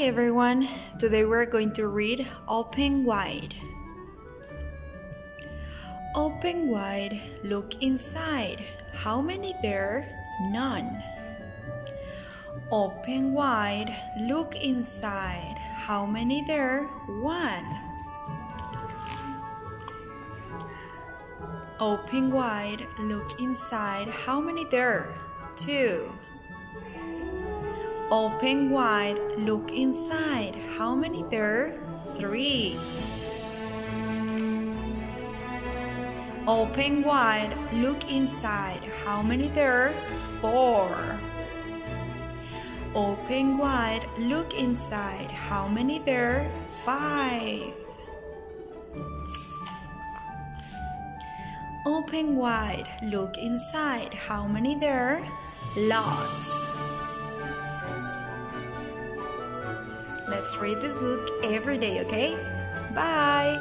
everyone. Today we're going to read Open Wide. Open wide, look inside. How many there? None. Open wide, look inside. How many there? One. Open wide, look inside. How many there? Two. Open wide, look inside. How many there? Three. Open wide, look inside. How many there? Four. Open wide, look inside. How many there? Five. Open wide, look inside. How many there? Lots. Let's read this book every day, okay? Bye.